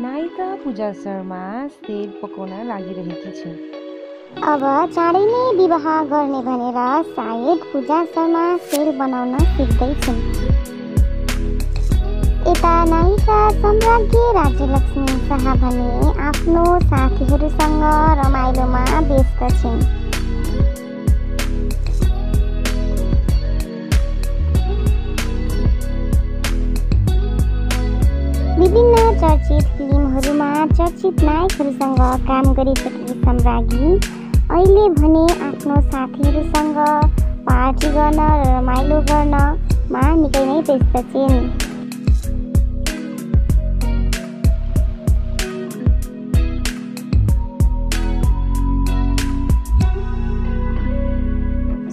नायिका पूजा शर्मा सेल पकाउन लागिरहेकी छिन् अब चाँडै नै विवाह गर्ने भनेर सायद पूजा शर्मा सेल बनाउन सिक्दैछिन्। यता नायिका सम्राज्ञी राज्यलक्ष्मी शाह भने आफ्नो साथीहरूसँग रमाइलोमा व्यस्त छिन्। विभिन्न चर्चित फिल्महरूमा चर्चित नायकहरूसँग काम गरिसकेकी सम्राज्ञी अहिले भने आफ्नो साथीहरूसँग पार्टी गर्न र रमाइलो गर्नमा निकै नै व्यस्त छिन्।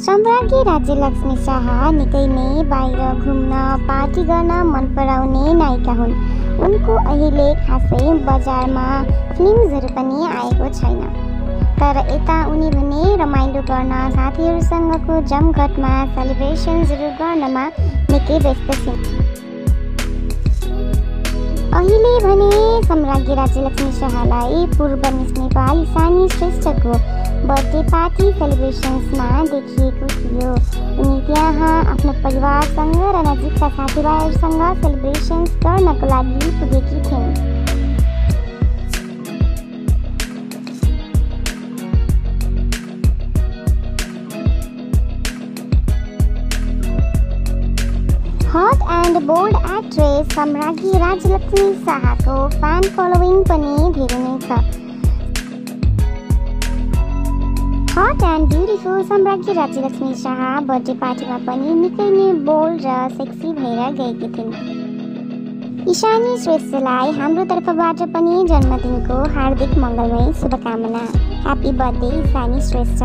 सम्राज्ञी राज्यलक्ष्मी शाह निकै नै बाहिर घुम्न पार्टी गर्न मन पराउने नायिका हुन्। उनको अहिले खासै बजारमा फिल्महरू पनि आएको छैन। तर यता उनी भने रमाइलो गर्न साथीहरूसँगको जमघटमा सेलिब्रेसन्सहरू गर्नमा निकै व्यस्त छिन् अहिले भने सम्राज्ञी राज्यलक्ष्मी शाहलाई पूर्व मिस नेपाल इसानी श्रेष्ठको बर्थडे पार्टी सेलिब्रेसन्समा देखिएको थियो। उनी त्यहाँ आफ्नो परिवारसँग र नजिकका साथीभाइहरूसँग सेलिब्रेसन्स गर्नको लागि hot and bold actress Samragyee Rajyalaxmi शाहको फ्यान फलोइङ पनि धेरै नै छ। Hot and beautiful Samragyee Rajyalaxmi Shah birthday पार्टीमा पनि निकै नै बोल्ड र सेक्सी भएर गएकी थिइन्। इशानी श्रेष्ठलाई हाम्रो तर्फबाट पनि जन्मदिनको हार्दिक मङ्गलमय शुभकामना। Happy birthday Ishani Shrestha.